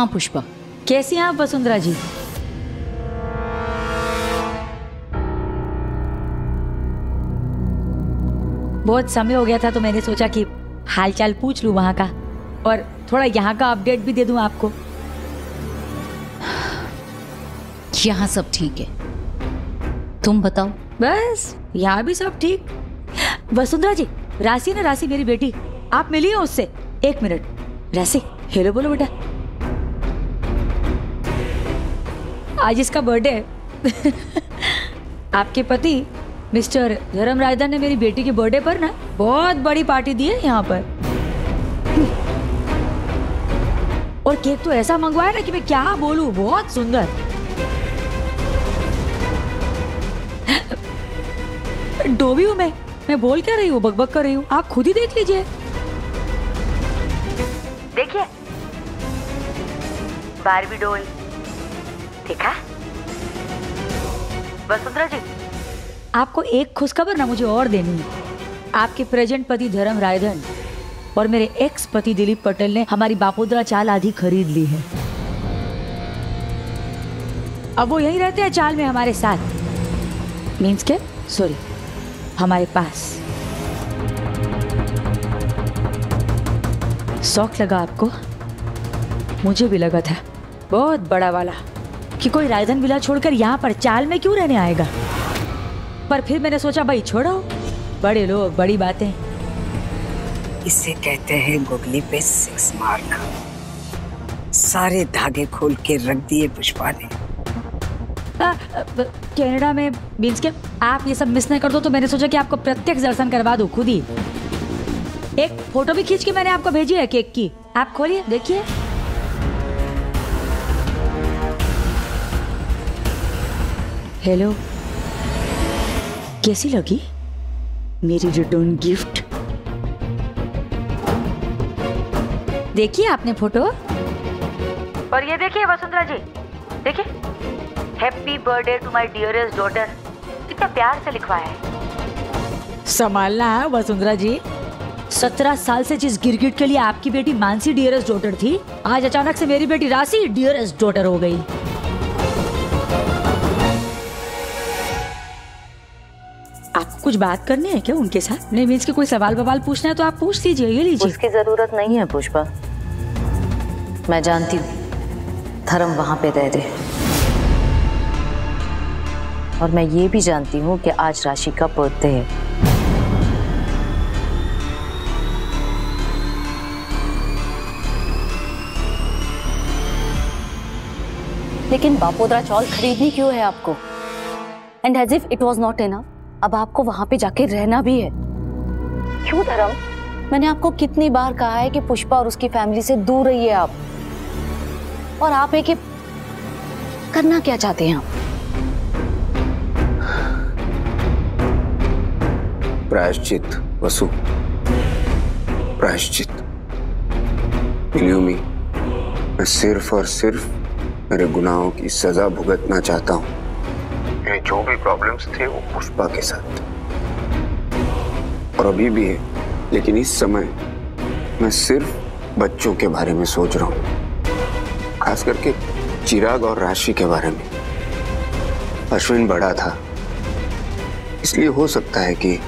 हाँ पुष्पा? कैसी हैं आप वसुंधरा जी? बहुत समय हो गया था तो मैंने सोचा कि हालचाल पूछ लूँ वहाँ का और थोड़ा यहाँ का अपडेट भी दे दूँ आपको। यहाँ सब ठीक है। तुम बताओ। बस यहाँ भी सब ठीक। वसुंधरा जी राशि ना राशि मेरी बेटी आप मिली हो उससे। एक मिनट। राशि हेलो बोलो बेटा। आज इसका बर्थडे है। आपके पति मिस्टर धर्मराजन ने मेरी बेटी के बर्थडे पर ना बहुत बड़ी पार्टी दी है यहाँ पर। और केक तो ऐसा मंगवाया ना कि मैं क्या बोलूँ, बहुत सुंदर। डोबी हूँ मैं मैं बोल क्या रही हूँ, बकबक कर रही हूँ, आप खुद ही देख लीजिए। देखिए, बारबी डोल देखा? वसुंधरा जी। आपको एक खुशखबर ना मुझे और देनी है। आपके प्रेजेंट पति धर्म रायधन और मेरे एक्स पति दिलीप पटेल ने हमारी बापोदरा चाल आधी खरीद ली है। अब वो यहीं रहते हैं चाल में हमारे साथ। मीन्स के सॉरी हमारे पास। शौक लगा आपको? मुझे भी लगा था। बहुत बड़ा वाला। कि कोई रायधन विला छोड़कर यहाँ पर चाल में क्यों रहने आएगा? पर फिर मैंने सोचा भाई छोड़ो। बड़े लोग बड़ी बातें। इसे कहते हैं गुगली पे सिक्स मार्क सारे धागे खोल के रख दिए पुष्पा ने कनाडा में मीन्स के आप ये सब मिस नहीं कर दो तो मैंने सोचा कि आपको प्रत्यक्ष दर्शन करवा दूँ खुद ही। एक फ़ोटो भी खींच के मैंने आपको भेजी है केक की। आप खोलिए देखिए। हेलो कैसी लगी? मेरी रिटर्न गिफ्ट देखिए आपने फ़ोटो और ये देखिए वसुंधरा जी। देखिए। Happy birthday to my dearest daughter कितना प्यार से लिखवाया है। संभालना है वसुंधरा जी। सत्रह साल से जिस गिरगिट के लिए आपकी बेटी मानसी डियरेस्ट डॉटर थी आज अचानक से मेरी बेटी राशि डियरेस्ट डॉटर हो गई। कुछ बात करनी है क्या उनके साथ? नहीं, मीन्स के कोई सवाल बवाल पूछना है तो आप पूछ लीजिए, ये लीजिए। उसकी ज़रूरत नहीं है, पुष्पा। मैं जानती हूँ, धर्म वहाँ पे रह रहे और मैं ये भी जानती हूँ कि आज राशि का बर्थडे है। लेकिन बापोदरा चौल खरीदनी क्यों है आपको? And as if it was not enough अब आपको वहाँ पे जाके रहना भी है। क्यों धर्म? मैंने आपको कितनी बार कहा है कि पुष्पा और उसकी फैमिली से दूर रहिए आप। और आप है कि करना क्या चाहते हैं आप? प्रायश्चित वसु। प्रायश्चित। मी मैं सिर्फ़ और सिर्फ़ मेरे गुनाहों की सजा भुगतना चाहता हूँ। मेरे जो भी प्रॉब्लम्स थे वो पुष्पा के साथ और अभी भी है, लेकिन इस समय मैं सिर्फ़ बच्चों के बारे में सोच रहा हूँ। खास करके चिराग और राशि के बारे में। अश्विन बड़ा था। इसलिए हो सकता है कि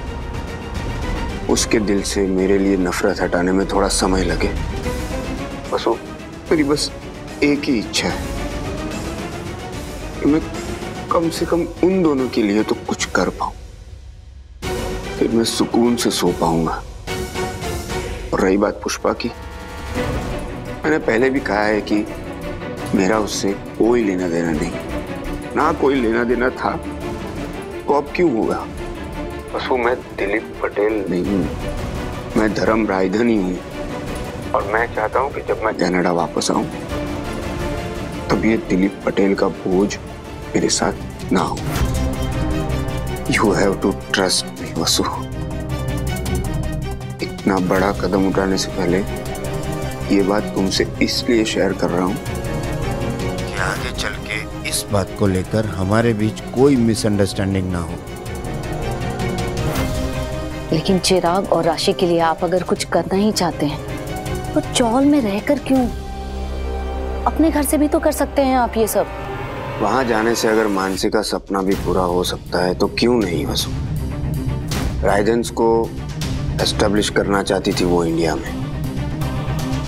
उसके दिल से मेरे लिए नफरत हटाने में थोड़ा समय लगे। बस वो मेरी बस एक ही इच्छा है कि मैं कम से कम उन दोनों के लिए तो कुछ कर पाऊँ। फिर मैं सुकून से सो पाऊँगा। और रही बात पुष्पा की, मैंने पहले भी कहा है कि मेरा उससे कोई लेना देना नहीं। ना कोई लेना देना था तो अब क्यों होगा? बस वो मैं दिलीप पटेल नहीं हूँ। मैं धर्म रायधन ही हूँ। और मैं चाहता हूँ कि जब मैं कनाडा वापस आऊँ, तब ये दिलीप पटेल का बोझ मेरे साथ ना हो। You have to trust me Vasu. इतना बड़ा कदम उठाने से पहले ये बात तुमसे इसलिए शेयर कर रहा हूँ कि आगे चल के इस बात को लेकर हमारे बीच कोई मिसअंडरस्टैंडिंग ना हो। लेकिन चिराग और राशि के लिए आप अगर कुछ करना ही चाहते हैं तो चौल में रहकर क्यों? अपने घर से भी तो कर सकते हैं आप ये सब। वहाँ जाने से अगर मानसी का सपना भी पूरा हो सकता है तो क्यों नहीं वसु? राइजेंस को एस्टेब्लिश करना चाहती थी वो इंडिया में।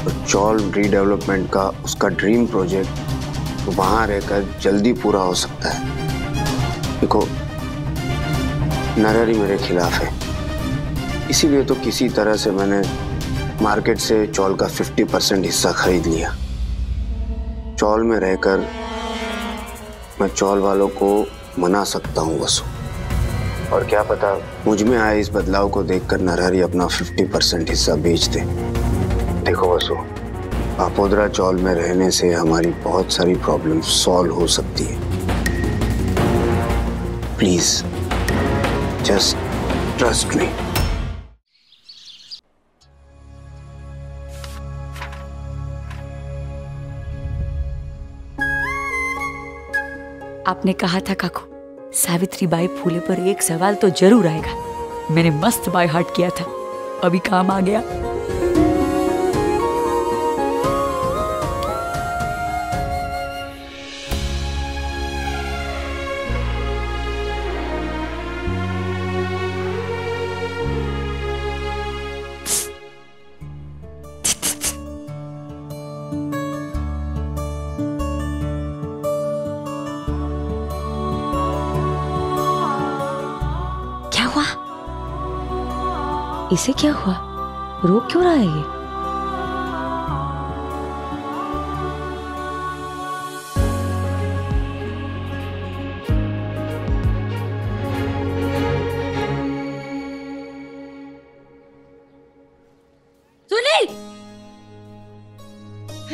तो चौल रीडेवलपमेंट का उसका ड्रीम प्रोजेक्ट तो वहाँ रहकर जल्दी पूरा हो सकता है। देखो, नरहरी मेरे खिलाफ है। इसीलिए तो किसी तरह से मैंने मार्केट से चौल का 50 परसेंट हिस्सा खरीद लिया। चौल में रहकर मैं चौल वालों को मना सकता हूँ वसु और क्या पता मुझमें आए इस बदलाव को देखकर नरहरी अपना 50 परसेंट हिस्सा बेच दे। देखो वसु पापोदरा चौल में रहने से हमारी बहुत सारी प्रॉब्लम सॉल्व हो सकती है। प्लीज़ जस्ट ट्रस्ट मी आपने कहा था काकू सावित्री बाई फूले पर एक सवाल तो ज़रूर आएगा। मैंने मस्त बाय हार्ट किया था। अभी काम आ गया। इसे क्या हुआ? रो क्यों रहा है ये?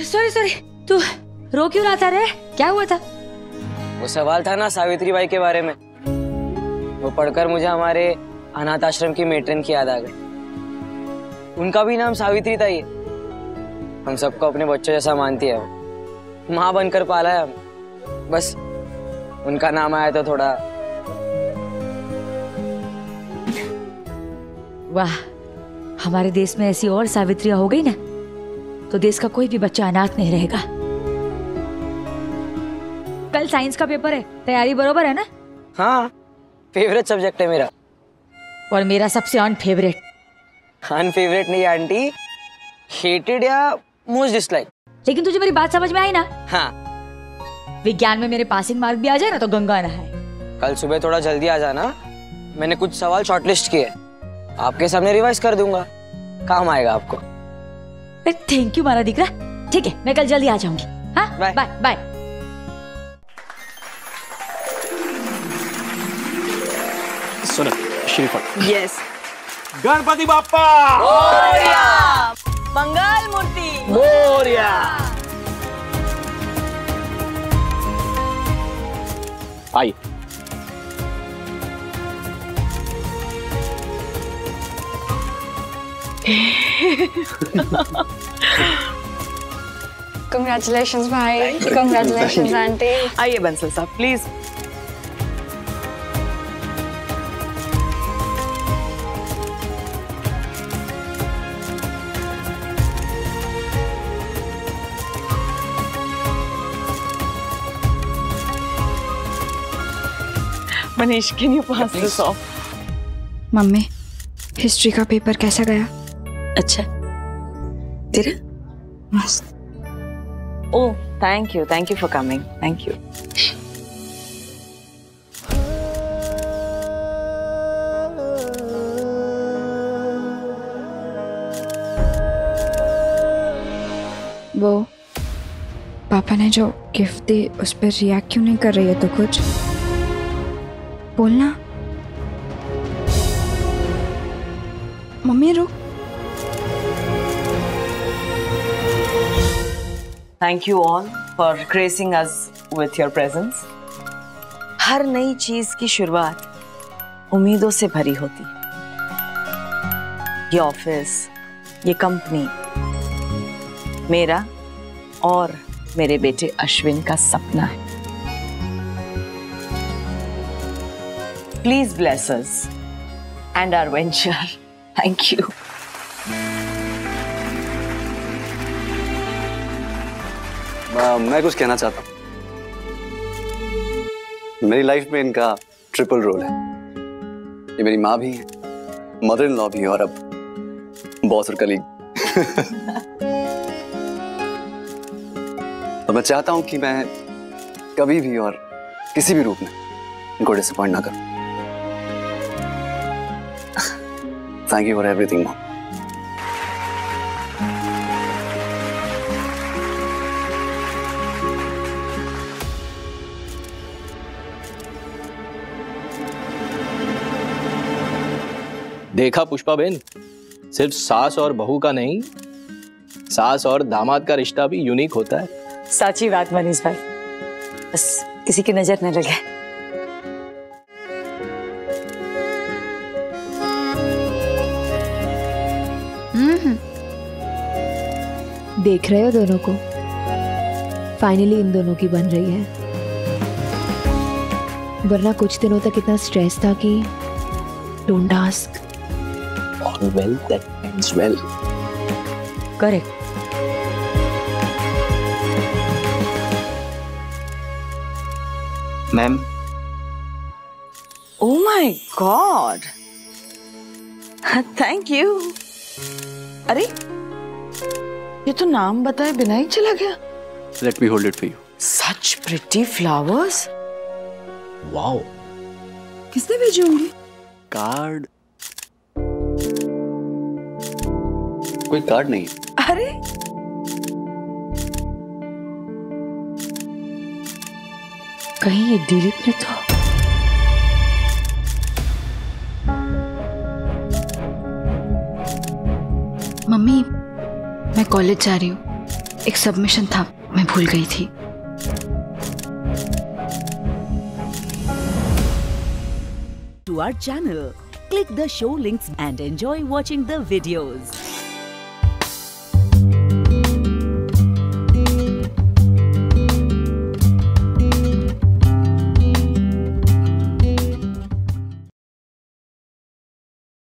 सॉरी सॉरी तू रो क्यों रहा था रे? क्या हुआ था? वो सवाल था ना सावित्री बाई के बारे में। वो पढ़कर मुझे हमारे अनाथ आश्रम की मेट्रन की याद आ गई। उनका भी नाम सावित्री था ये। हम सबको अपने बच्चों जैसा मानती है माँ बनकर पाला है। हम बस उनका नाम आया तो थोड़ा। वाह हमारे देश में ऐसी और सावित्रियाँ हो गई ना तो देश का कोई भी बच्चा अनाथ नहीं रहेगा। कल साइंस का पेपर है तैयारी बरोबर है ना? हाँ फेवरेट सब्जेक्ट है मेरा। और मेरा सबसे अन फेवरेट अनफेवरेट नहीं आंटी? हेटेड या मोस्ट डिसलाइक लेकिन तुझे मेरी बात समझ में आई ना? हाँ। विज्ञान में मेरे पासिंग मार्क भी आ जाए ना तो गंगा नहाए। कल सुबह थोड़ा जल्दी आ जाना। मैंने कुछ सवाल शॉर्टलिस्ट किए। आपके सामने रिवाइज कर दूँगा। काम आएगा आपको। थैंक यू मारा दिकरा। ठीक है मैं कल जल्दी आ जाऊँगी। हाँ? Bye. बाय बाय सुनो श्रीफल। यस गणपति बापा मंगल मूर्ति। मोरिया। आइए। कंग्रेचुलेशन भाई। Congratulation aunty. आइए बंसल साहब please Manish can you pass this off mummy history का पेपर कैसा गया? अच्छा। तेरा? मस्त। ओह thank you thank you for coming thank you वो पापा ने जो गिफ्ट दी उस पर रिएक्ट क्यों नहीं कर रही है तो कुछ? बोलना। मम्मी, रुक। Thank you all for gracing us with your presence. हर नई चीज़ की शुरुआत उम्मीदों से भरी होती है। ये ऑफ़िस ये कंपनी मेरा और मेरे बेटे अश्विन का सपना है। Please bless us and our venture thank you मैं कुछ कहना चाहता हूँ। मेरी लाइफ में इनका ट्रिपल रोल है। ये मेरी माँ भी है मदर इन लॉ भी है और अब बॉस और कलीग तो मैं चाहता हूँ कि मैं कभी भी और किसी भी रूप में इनको डिसअपॉइंट ना करूँ। Thank you for everything mom देखा पुष्पा बेन सिर्फ़ सास और बहू का नहीं सास और दामाद का रिश्ता भी यूनिक होता है। साची बात मनीष भाई बस किसी की नज़र न लगे। देख रहे हो दोनों को? फाइनली इन दोनों की बन रही है। वरना कुछ दिनों तक इतना स्ट्रेस था कि don't ask All well that ends well. Correct ma'am oh my god thank you अरे ये तो नाम बताए बिना ही चला गया। Let me hold it for you such pretty flowers wow किसने भेजे होंगे? कार्ड कोई कार्ड नहीं अरे! कहीं ये डिलीट में तो मैं कॉलेज जा रही हूँ। एक सबमिशन था, मैं भूल गई थी। To our channel click the show links and enjoy watching the videos